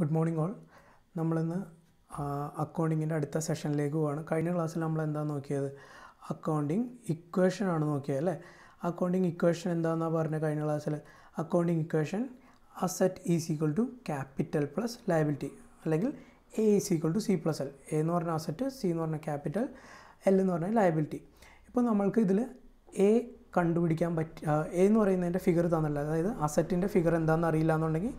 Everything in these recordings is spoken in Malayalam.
Good morning all. നമ്മളിന്ന് അക്കൗണ്ടിങ്ങിന്റെ അടുത്ത സെഷനിലേക്ക് പോവാണ്. കഴിഞ്ഞ ക്ലാസ്സിൽ നമ്മൾ എന്താ നോക്കിയത്? അക്കൗണ്ടിങ് ഇക്വേഷൻ ആണ് നോക്കിയത് അല്ലേ? അക്കൗണ്ടിങ് ഇക്വേഷൻ എന്താണെന്നാണ് പറഞ്ഞത് കഴിഞ്ഞ ക്ലാസ്സിൽ? Accounting equation asset is equal to capital plus liability അല്ലെങ്കിൽ A is equal to C plus L A എന്ന് പറഞ്ഞ അസറ്റ് സി എന്ന് പറഞ്ഞ ക്യാപിറ്റൽ എൽ എന്ന് പറഞ്ഞ ലയബിലിറ്റി ഇപ്പോൾ നമ്മൾക്ക് ഇതിൽ എ കണ്ടുപിടിക്കാൻ പറ്റി എ എന്ന് പറയുന്നതിന്റെ ഫിഗർ തന്നല്ല അതായത് അസറ്റിന്റെ ഫിഗർ എന്താണെന്ന് അറിയില്ല എന്നുണ്ടെങ്കിൽ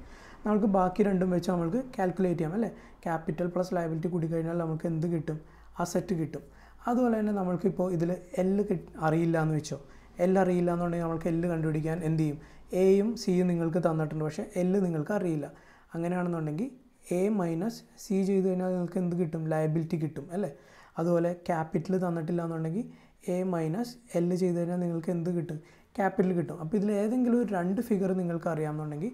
നമുക്ക് ബാക്കി രണ്ടും വെച്ച് നമുക്ക് കാൽക്കുലേറ്റ് ചെയ്യാം അല്ലേ? ക്യാപിറ്റൽ പ്ലസ് ലയബിലിറ്റി കൂടി കഴിഞ്ഞാൽ നമുക്ക് എന്ത് കിട്ടും? അസറ്റ് കിട്ടും. അതുപോലെ തന്നെ നമ്മൾക്കിപ്പോൾ ഇതിൽ എല്ല് കിട്ട് അറിയില്ല എന്ന് വെച്ചോ. എല്ല് അറിയില്ല എന്നുണ്ടെങ്കിൽ നമുക്ക് എല്ല് കണ്ടുപിടിക്കാൻ എന്ത് ചെയ്യും? എയും സിയും നിങ്ങൾക്ക് തന്നിട്ടുണ്ട് പക്ഷേ എല്ല് നിങ്ങൾക്ക് അറിയില്ല. അങ്ങനെയാണെന്നുണ്ടെങ്കിൽ എ മൈനസ് സി ചെയ്ത് കഴിഞ്ഞാൽ നിങ്ങൾക്ക് എന്ത് കിട്ടും? ലയബിലിറ്റി കിട്ടും അല്ലേ? അതുപോലെ ക്യാപിറ്റൽ തന്നിട്ടില്ല എന്നുണ്ടെങ്കിൽ എ മൈനസ് എല്ല് ചെയ്ത് കഴിഞ്ഞാൽ നിങ്ങൾക്ക് എന്ത് കിട്ടും? ക്യാപിറ്റൽ കിട്ടും. അപ്പോൾ ഇതിൽ ഏതെങ്കിലും ഒരു രണ്ട് ഫിഗർ നിങ്ങൾക്ക് അറിയാമെന്നുണ്ടെങ്കിൽ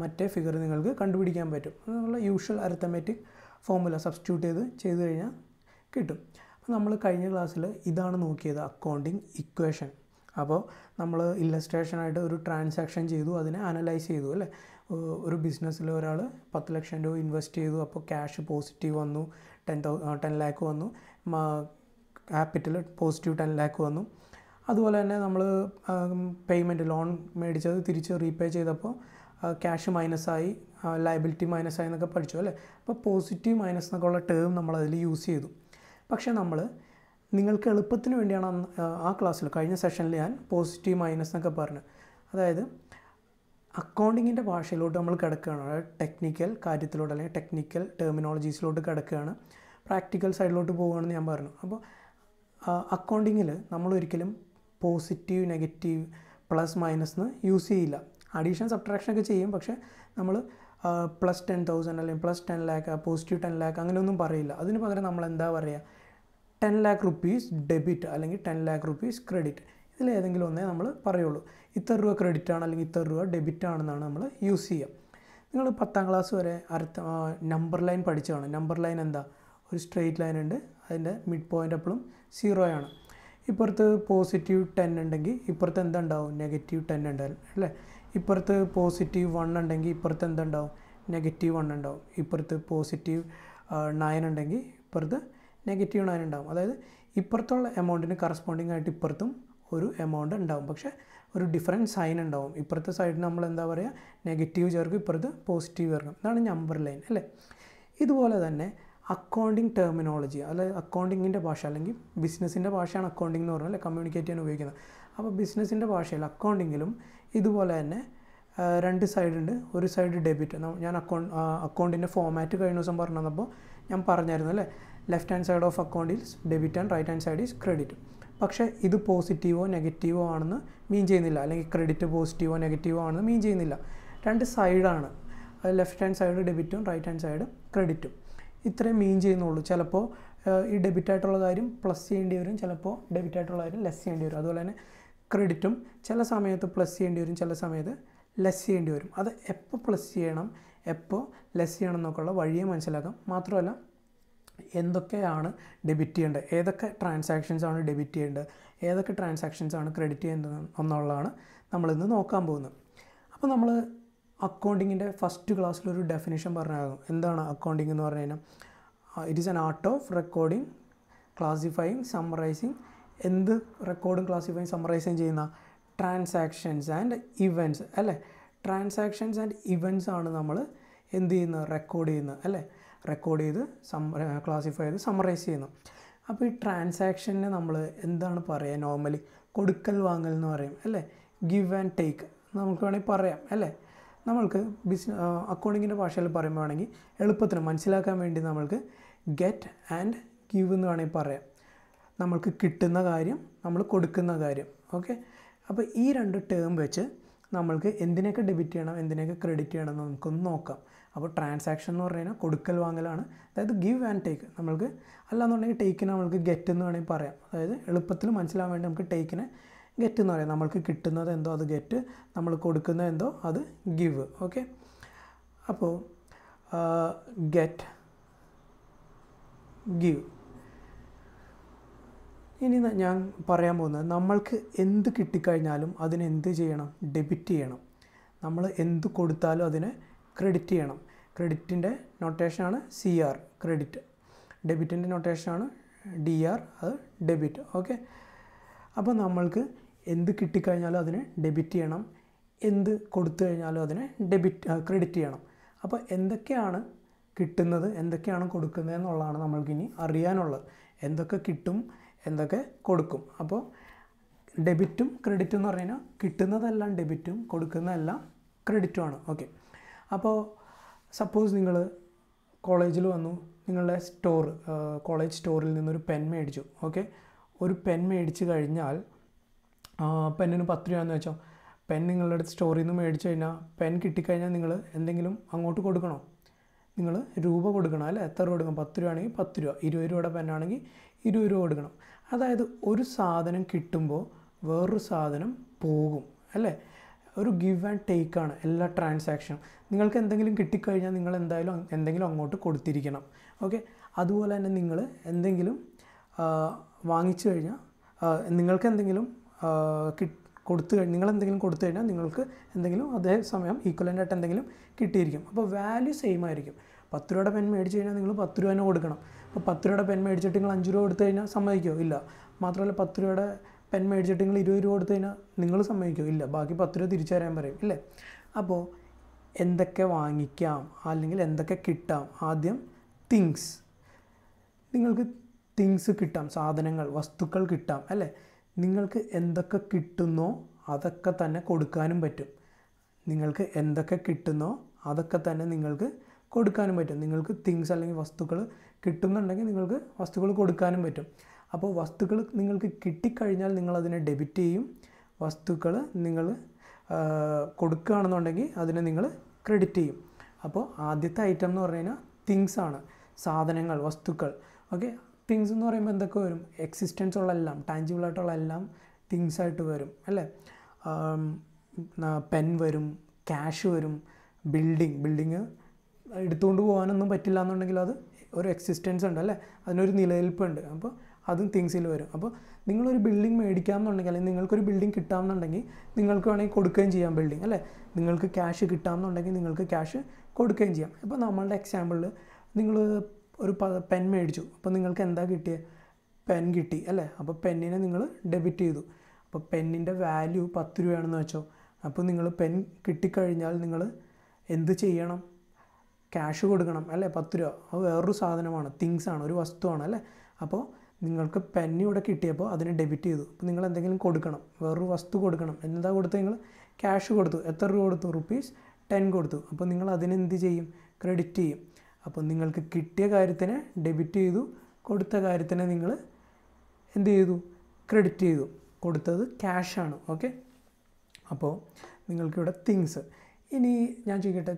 മറ്റേ ഫിഗർ നിങ്ങൾക്ക് കണ്ടുപിടിക്കാൻ പറ്റും. നമ്മൾ യൂഷ്വൽ അരിത്തമാറ്റിക് ഫോമുല സബ്സ്റ്റിറ്റ്യൂട്ട് ചെയ്ത് ചെയ്ത് കഴിഞ്ഞാൽ കിട്ടും. അപ്പോൾ നമ്മൾ കഴിഞ്ഞ ക്ലാസ്സിൽ ഇതാണ് നോക്കിയത് അക്കൗണ്ടിങ് ഇക്വേഷൻ അപ്പോൾ നമ്മൾ ഇല്ലസ്ട്രേഷനായിട്ട് ഒരു ട്രാൻസാക്ഷൻ ചെയ്തു അതിനെ അനലൈസ് ചെയ്തു അല്ലേ? ഒരു ബിസിനസ്സിൽ ഒരാൾ പത്ത് ലക്ഷം രൂപ ഇൻവെസ്റ്റ് ചെയ്തു അപ്പോൾ ക്യാഷ് പോസിറ്റീവ് വന്നു ടെൻ തൗ ടെൻ ലാക്ക് വന്നു ക്യാപിറ്റൽ പോസിറ്റീവ് ടെൻ ലാക്ക് വന്നു. അതുപോലെ തന്നെ നമ്മൾ പേയ്മെന്റ് ലോൺ മേടിച്ചത് തിരിച്ച് റീപേ ചെയ്തപ്പോൾ ക്യാഷ് മൈനസായി ലയബിലിറ്റി മൈനസായി എന്നൊക്കെ പഠിച്ചു അല്ലേ? അപ്പോൾ പോസിറ്റീവ് മൈനസ് എന്നൊക്കെ ഉള്ള ടേം നമ്മൾ അതിൽ യൂസ് ചെയ്തു. പക്ഷേ നമ്മൾ നിങ്ങൾക്ക് എളുപ്പത്തിന് വേണ്ടിയാണ് ആ ക്ലാസ്സിൽ കഴിഞ്ഞ സെഷനിൽ ഞാൻ പോസിറ്റീവ് മൈനസ് എന്നൊക്കെ പറഞ്ഞു. അതായത് അക്കൗണ്ടിങ്ങിന്റെ ഭാഷയിലോട്ട് നമ്മൾ കിടക്കുകയാണ്. അതായത് ടെക്നിക്കൽ കാര്യത്തിലോട്ട് അല്ലെങ്കിൽ ടെക്നിക്കൽ ടെർമിനോളജീസിലോട്ട് കിടക്കുകയാണ്. പ്രാക്ടിക്കൽ സൈഡിലോട്ട് പോവുകയാണെന്ന് ഞാൻ പറഞ്ഞു. അപ്പോൾ അക്കൗണ്ടിങ്ങിൽ നമ്മൾ ഒരിക്കലും പോസിറ്റീവ് നെഗറ്റീവ് പ്ലസ് മൈനസ് എന്ന് യൂസ് ചെയ്യില്ല. അഡീഷൻ സബ്ട്രാക്ഷൻ ഒക്കെ ചെയ്യും. പക്ഷേ നമ്മൾ പ്ലസ് ടെൻ തൗസൻഡ് അല്ലെങ്കിൽ plus ten lakh positive ten lakh അങ്ങനെയൊന്നും പറയില്ല. അതിന് പകരം നമ്മൾ എന്താ പറയുക ടെൻ ലാക്ക് റുപ്പീസ് ഡെബിറ്റ് അല്ലെങ്കിൽ ടെൻ ലാക്ക് റുപ്പീസ് ക്രെഡിറ്റ് ഇതിൽ ഏതെങ്കിലും ഒന്നേ നമ്മൾ പറയുള്ളൂ. ഇത്ര രൂപ ക്രെഡിറ്റ് ആണ് അല്ലെങ്കിൽ ഇത്ര രൂപ ഡെബിറ്റ് ആണെന്നാണ് നമ്മൾ യൂസ് ചെയ്യുക നിങ്ങൾ പത്താം ക്ലാസ് വരെ അടുത്ത നമ്പർ ലൈൻ പഠിച്ചതാണ്. നമ്പർ ലൈൻ എന്താ? ഒരു സ്ട്രെയിറ്റ് ലൈൻ ഉണ്ട്. അതിന്റെ മിഡ് പോയിന്റ് എപ്പോഴും സീറോ ആണ്. ഇപ്പുറത്ത് പോസിറ്റീവ് ടെൻ ഉണ്ടെങ്കിൽ ഇപ്പുറത്ത് എന്താ ഉണ്ടാവും? നെഗറ്റീവ് ടെൻ ഉണ്ടാവും. അല്ലേ? ഇപ്പുറത്ത് പോസിറ്റീവ് വൺ ഉണ്ടെങ്കിൽ ഇപ്പുറത്ത് എന്തുണ്ടാവും? നെഗറ്റീവ് വൺ ഉണ്ടാവും. ഇപ്പുറത്ത് പോസിറ്റീവ് നയൻ ഉണ്ടെങ്കിൽ ഇപ്പുറത്ത് നെഗറ്റീവ് നയൻ ഉണ്ടാവും. അതായത് ഇപ്പുറത്തുള്ള എമൗണ്ടിന് കറസ്പോണ്ടിങ് ആയിട്ട് ഇപ്പുറത്തും ഒരു എമൗണ്ട് ഉണ്ടാവും. പക്ഷേ ഒരു ഡിഫറന്റ് സൈൻ ഉണ്ടാവും. ഇപ്പുറത്തെ സൈഡിൽ നമ്മൾ എന്താ പറയുക നെഗറ്റീവ് ചേർക്കും ഇപ്പുറത്ത് പോസിറ്റീവ് ചേർക്കും. ഇതാണ് നമ്പർ ലൈൻ അല്ലേ? ഇതുപോലെ തന്നെ അക്കൗണ്ടിങ് ടെർമിനോളജി അല്ലെ അക്കൗണ്ടിങ്ങിന്റെ ഭാഷ അല്ലെങ്കിൽ ബിസിനസ്സിന്റെ ഭാഷയാണ് അക്കൗണ്ടിങ് എന്ന് പറഞ്ഞാൽ അല്ലെ? കമ്മ്യൂണിക്കേറ്റ് ചെയ്യാൻ ഉപയോഗിക്കുന്നത്. അപ്പോൾ ബിസിനസ്സിന്റെ ഭാഷയിൽ അക്കൗണ്ടിങ്ങിലും ഇതുപോലെ തന്നെ രണ്ട് സൈഡ് ഉണ്ട്. ഒരു സൈഡ് ഡെബിറ്റ് ഞാൻ അക്കൗണ്ട് അക്കൗണ്ടിന്റെ ഫോമാറ്റ് കഴിഞ്ഞ ദിവസം പറഞ്ഞു തന്നപ്പോൾ ഞാൻ പറഞ്ഞായിരുന്നു അല്ലേ? Left hand side of account is debit and right hand side is credit പക്ഷേ ഇത് പോസിറ്റീവോ നെഗറ്റീവോ ആണെന്ന് മീൻ ചെയ്യുന്നില്ല. അല്ലെങ്കിൽ ക്രെഡിറ്റ് പോസിറ്റീവോ നെഗറ്റീവോ ആണെന്ന് മീൻ ചെയ്യുന്നില്ല. രണ്ട് സൈഡാണ് ലെഫ്റ്റ് ഹാൻഡ് സൈഡ് ഡെബിറ്റും റൈറ്റ് ഹാൻഡ് സൈഡ് ക്രെഡിറ്റും ഇത്രയും മീൻ ചെയ്യുന്നുള്ളൂ. ചിലപ്പോൾ ഈ ഡെബിറ്റ് ആയിട്ടുള്ള കാര്യം പ്ലസ് ചെയ്യേണ്ടി വരും. ചിലപ്പോൾ ഡെബിറ്റ് ആയിട്ടുള്ള കാര്യം ലെസ് ചെയ്യേണ്ടി വരും. അതുപോലെ തന്നെ ക്രെഡിറ്റും ചില സമയത്ത് പ്ലസ് ചെയ്യേണ്ടി വരും ചില സമയത്ത് ലെസ് ചെയ്യേണ്ടി വരും. അത് എപ്പോൾ പ്ലസ് ചെയ്യണം എപ്പോൾ ലെസ് ചെയ്യണം എന്നൊക്കെയുള്ള വഴിയെ മനസ്സിലാക്കാം. മാത്രമല്ല എന്തൊക്കെയാണ് ഡെബിറ്റ് ചെയ്യേണ്ടത്? ഏതൊക്കെ ട്രാൻസാക്ഷൻസ് ആണ് ഡെബിറ്റ് ചെയ്യേണ്ടത്? ഏതൊക്കെ ട്രാൻസാക്ഷൻസ് ആണ് ക്രെഡിറ്റ് ചെയ്യേണ്ടത് എന്നുള്ളതാണ് നമ്മളിന്ന് നോക്കാൻ പോകുന്നത്. അപ്പോൾ നമ്മൾ അക്കൗണ്ടിങ്ങിന്റെ ഫസ്റ്റ് ക്ലാസ്സിലൊരു ഡെഫിനേഷൻ പറഞ്ഞാകും എന്താണ് അക്കൗണ്ടിങ് എന്ന് പറഞ്ഞു കഴിഞ്ഞാൽ it is an art of recording classifying summarising എന്ത് റെക്കോർഡും ക്ലാസിഫൈ സമ്മറൈസും ചെയ്യുന്ന ട്രാൻസാക്ഷൻസ് ആൻഡ് ഇവന്റ്സ് അല്ലേ? ട്രാൻസാക്ഷൻസ് ആൻഡ് ഇവന്റ്സ് ആണ് നമ്മൾ എന്ത് ചെയ്യുന്നത് റെക്കോർഡ് ചെയ്യുന്നത് അല്ലേ? റെക്കോർഡ് ചെയ്ത് സം ക്ലാസിഫൈ ചെയ്ത് സമ്മറൈസ് ചെയ്യുന്നു. അപ്പോൾ ഈ ട്രാൻസാക്ഷനെ നമ്മൾ എന്താണ് പറയുക? നോർമലി കൊടുക്കൽ വാങ്ങൽ എന്ന് പറയും അല്ലേ? ഗിവ് ആൻഡ് ടേക്ക് നമുക്ക് വേണമെങ്കിൽ പറയാം അല്ലേ? നമ്മൾക്ക് ബിസിന അക്കൗണ്ടിങ്ങിന്റെ ഭാഷയിൽ പറയുമ്പോൾ വേണമെങ്കിൽ എളുപ്പത്തിന് മനസ്സിലാക്കാൻ വേണ്ടി നമ്മൾക്ക് ഗെറ്റ് ആൻഡ് ഗിവ് എന്ന് വേണമെങ്കിൽ പറയാം. നമ്മൾക്ക് കിട്ടുന്ന കാര്യം നമ്മൾ കൊടുക്കുന്ന കാര്യം. ഓക്കെ അപ്പോൾ ഈ രണ്ട് ടേം വെച്ച് നമ്മൾക്ക് എന്തിനൊക്കെ ഡെബിറ്റ് ചെയ്യണം എന്തിനൊക്കെ ക്രെഡിറ്റ് ചെയ്യണം എന്ന് നമുക്കൊന്ന് നോക്കാം. അപ്പോൾ ട്രാൻസാക്ഷൻ എന്ന് പറഞ്ഞാൽ കൊടുക്കൽ വാങ്ങലാണ്. അതായത് ഗിവ് ആൻഡ് ടേക്ക് നമ്മൾക്ക് അല്ലാന്നുണ്ടെങ്കിൽ ടേക്കിന് നമ്മൾക്ക് ഗെറ്റ് എന്ന് വേണമെങ്കിൽ പറയാം. അതായത് എളുപ്പത്തിൽ മനസ്സിലാവാൻ വേണ്ടി നമുക്ക് ടേക്കിനെ ഗെറ്റ് എന്ന് പറയാം. നമ്മൾക്ക് കിട്ടുന്നത് എന്തോ അത് ഗെറ്റ് നമ്മൾ കൊടുക്കുന്നത് എന്തോ അത് ഗിവ് ഓക്കെ അപ്പോൾ ഗെറ്റ് ഗിവ് ഇനി ഞാൻ പറയാൻ പോകുന്നത് നമ്മൾക്ക് എന്ത് കിട്ടിക്കഴിഞ്ഞാലും അതിനെന്ത് ചെയ്യണം? ഡെബിറ്റ് ചെയ്യണം. നമ്മൾ എന്ത് കൊടുത്താലും അതിനെ ക്രെഡിറ്റ് ചെയ്യണം. ക്രെഡിറ്റിന്റെ നൊട്ടേഷനാണ് സി ആർ ക്രെഡിറ്റ് ഡെബിറ്റിന്റെ നൊട്ടേഷനാണ് ഡി ആർ അത് ഡെബിറ്റ് ഓക്കെ അപ്പോൾ നമ്മൾക്ക് എന്ത് കിട്ടിക്കഴിഞ്ഞാലും അതിനെ ഡെബിറ്റ് ചെയ്യണം. എന്ത് കൊടുത്തു കഴിഞ്ഞാലും അതിനെ ഡെബിറ്റ് ക്രെഡിറ്റ് ചെയ്യണം. അപ്പോൾ എന്തൊക്കെയാണ് കിട്ടുന്നത്? എന്തൊക്കെയാണ് കൊടുക്കുന്നത് എന്നുള്ളതാണ് നമ്മൾക്കിനി അറിയാനുള്ളത്. എന്തൊക്കെ കിട്ടും? എന്തൊക്കെ കൊടുക്കും. അപ്പോൾ ഡെബിറ്റും ക്രെഡിറ്റും എന്ന് പറഞ്ഞു കഴിഞ്ഞാൽ കിട്ടുന്നതെല്ലാം ഡെബിറ്റും കൊടുക്കുന്നതെല്ലാം ക്രെഡിറ്റും ആണ്. ഓക്കെ. അപ്പോൾ സപ്പോസ് നിങ്ങൾ കോളേജിൽ വന്നു നിങ്ങളുടെ സ്റ്റോർ കോളേജ് സ്റ്റോറിൽ നിന്നൊരു പെൻ മേടിച്ചു. ഓക്കെ. ഒരു പെൻ മേടിച്ച് കഴിഞ്ഞാൽ പെന്നിന് പത്ത് രൂപയെന്ന് വെച്ചോ. പെൻ നിങ്ങളുടെ സ്റ്റോറിൽ നിന്ന് മേടിച്ചു കഴിഞ്ഞാൽ പെൻ കിട്ടിക്കഴിഞ്ഞാൽ നിങ്ങൾ എന്തെങ്കിലും അങ്ങോട്ട് കൊടുക്കണോ? നിങ്ങൾ രൂപ കൊടുക്കണം അല്ലേ? എത്ര രൂപ കൊടുക്കണം? പത്ത് രൂപ ആണെങ്കിൽ പത്ത് രൂപ. ഇരുപത് രൂപയുടെ പെന്നാണെങ്കിൽ ഇരുപത് രൂപ കൊടുക്കണം. അതായത് ഒരു സാധനം കിട്ടുമ്പോൾ വേറൊരു സാധനം പോകും അല്ലേ? ഒരു ഗിവ് ആൻഡ് ടേക്ക് ആണ് എല്ലാ ട്രാൻസാക്ഷനും നിങ്ങൾക്ക് എന്തെങ്കിലും കിട്ടിക്കഴിഞ്ഞാൽ നിങ്ങൾ എന്തായാലും എന്തെങ്കിലും അങ്ങോട്ട് കൊടുത്തിരിക്കണം. ഓക്കെ അതുപോലെ തന്നെ നിങ്ങൾ എന്തെങ്കിലും വാങ്ങിച്ചു കഴിഞ്ഞാൽ നിങ്ങൾക്ക് എന്തെങ്കിലും കൊടുത്തു കഴിഞ്ഞാൽ നിങ്ങൾ എന്തെങ്കിലും കൊടുത്തു കഴിഞ്ഞാൽ നിങ്ങൾക്ക് എന്തെങ്കിലും അതേ സമയം ഈക്വലന്റ് ആയിട്ട് എന്തെങ്കിലും കിട്ടിയിരിക്കും. അപ്പോൾ വാല്യൂ സെയിം ആയിരിക്കും. പത്ത് രൂപയുടെ പെൻ മേടിച്ച് കഴിഞ്ഞാൽ നിങ്ങൾ പത്ത് രൂപ തന്നെ കൊടുക്കണം. അപ്പോൾ പത്ത് രൂപയുടെ പെൻ മേടിച്ചിട്ട് നിങ്ങൾ അഞ്ച് രൂപ കൊടുത്തു കഴിഞ്ഞാൽ സമ്മതിക്കോ? ഇല്ല. മാത്രമല്ല പത്ത് രൂപയുടെ പെൻ മേടിച്ചിട്ട് നിങ്ങൾ ഇരുപത് രൂപ കൊടുത്തു കഴിഞ്ഞാൽ നിങ്ങൾ സമ്മതിക്കോ? ഇല്ല. ബാക്കി പത്ത് രൂപ തിരിച്ചു തരാൻ പറയും. ഇല്ലേ? അപ്പോൾ എന്തൊക്കെ വാങ്ങിക്കാം? അല്ലെങ്കിൽ എന്തൊക്കെ കിട്ടാം? ആദ്യം തിങ്സ് നിങ്ങൾക്ക് തിങ്സ് കിട്ടാം. സാധനങ്ങൾ വസ്തുക്കൾ കിട്ടാം. അല്ലേ? നിങ്ങൾക്ക് എന്തൊക്കെ കിട്ടുന്നോ അതൊക്കെ തന്നെ കൊടുക്കാനും പറ്റും. നിങ്ങൾക്ക് എന്തൊക്കെ കിട്ടുന്നോ അതൊക്കെ തന്നെ നിങ്ങൾക്ക് കൊടുക്കാനും പറ്റും. നിങ്ങൾക്ക് തിങ്സ് അല്ലെങ്കിൽ വസ്തുക്കൾ കിട്ടുന്നുണ്ടെങ്കിൽ നിങ്ങൾക്ക് വസ്തുക്കൾ കൊടുക്കാനും പറ്റും. അപ്പോൾ വസ്തുക്കൾ നിങ്ങൾക്ക് കിട്ടിക്കഴിഞ്ഞാൽ നിങ്ങൾ അതിനെ ഡെബിറ്റ് ചെയ്യും. വസ്തുക്കൾ നിങ്ങൾ കൊടുക്കുകയാണെന്നുണ്ടെങ്കിൽ അതിനെ നിങ്ങൾ ക്രെഡിറ്റ് ചെയ്യും. അപ്പോൾ ആദ്യത്തെ ഐറ്റം എന്ന് പറഞ്ഞു കഴിഞ്ഞാൽ തിങ്സ് ആണ്. സാധനങ്ങൾ വസ്തുക്കൾ. ഓക്കെ തിങ്സ് എന്ന് പറയുമ്പോൾ എന്തൊക്കെ വരും? എക്സിസ്റ്റൻസ് ഉള്ള എല്ലാം ടാഞ്ചിബിൾ ആയിട്ടുള്ള എല്ലാം തിങ്സ് ആയിട്ട് വരും. അല്ലേ? പെൻ വരും ക്യാഷ് വരും ബിൽഡിങ് ബിൽഡിങ് എടുത്തുകൊണ്ട് പോകാനൊന്നും പറ്റില്ല എന്നുണ്ടെങ്കിൽ അത് ഒരു എക്സിസ്റ്റൻസ് ഉണ്ട് അല്ലേ? അതിനൊരു നിലനിൽപ്പുണ്ട്. അപ്പോൾ അതും തിങ്സിൽ വരും. അപ്പോൾ നിങ്ങളൊരു ബിൽഡിംഗ് മേടിക്കാമെന്നുണ്ടെങ്കിൽ അല്ലെങ്കിൽ നിങ്ങൾക്കൊരു ബിൽഡിംഗ് കിട്ടാമെന്നുണ്ടെങ്കിൽ നിങ്ങൾക്ക് വേണമെങ്കിൽ കൊടുക്കുകയും ചെയ്യാം ബിൽഡിംഗ് അല്ലേ? നിങ്ങൾക്ക് ക്യാഷ് കിട്ടാമെന്നുണ്ടെങ്കിൽ നിങ്ങൾക്ക് ക്യാഷ് കൊടുക്കുകയും ചെയ്യാം. ഇപ്പോൾ നമ്മളുടെ എക്സാമ്പിളിൽ നിങ്ങൾ ഒരു പെൻ മേടിച്ചു. അപ്പോൾ നിങ്ങൾക്ക് എന്താ കിട്ടിയത് പെൻ കിട്ടി അല്ലേ? അപ്പോൾ പെന്നിനെ നിങ്ങൾ ഡെബിറ്റ് ചെയ്തു. അപ്പോൾ പെന്നിന്റെ വാല്യൂ പത്ത് രൂപയാണെന്ന് വെച്ചോ. അപ്പോൾ നിങ്ങൾ പെൻ കിട്ടിക്കഴിഞ്ഞാൽ നിങ്ങൾ എന്ത് ചെയ്യണം? ക്യാഷ് കൊടുക്കണം അല്ലേ? പത്ത് രൂപ. അത് വേറൊരു സാധനമാണ്. തിങ്സ് ആണ് ഒരു വസ്തുവാണ് അല്ലേ? അപ്പോൾ നിങ്ങൾക്ക് പെന്നി ഇവിടെ കിട്ടിയപ്പോൾ അതിനെ ഡെബിറ്റ് ചെയ്തു. അപ്പോൾ നിങ്ങൾ എന്തെങ്കിലും കൊടുക്കണം വേറൊരു വസ്തു കൊടുക്കണം. എന്താ കൊടുത്ത് നിങ്ങൾ? ക്യാഷ് കൊടുത്തു. എത്ര രൂപ കൊടുത്തു? റുപ്പീസ് ടെൻ കൊടുത്തു. അപ്പോൾ നിങ്ങൾ അതിനെന്ത് ചെയ്യും? ക്രെഡിറ്റ് ചെയ്യും. അപ്പോൾ നിങ്ങൾക്ക് കിട്ടിയ കാര്യത്തിനെ ഡെബിറ്റ് ചെയ്തു. കൊടുത്ത കാര്യത്തിനെ നിങ്ങൾ എന്ത് ചെയ്തു? ക്രെഡിറ്റ് ചെയ്തു. കൊടുത്തത് ക്യാഷാണ് ഓക്കെ അപ്പോൾ നിങ്ങൾക്കിവിടെ തിങ്സ് ഇനി ഞാൻ ചോദിക്കട്ടെ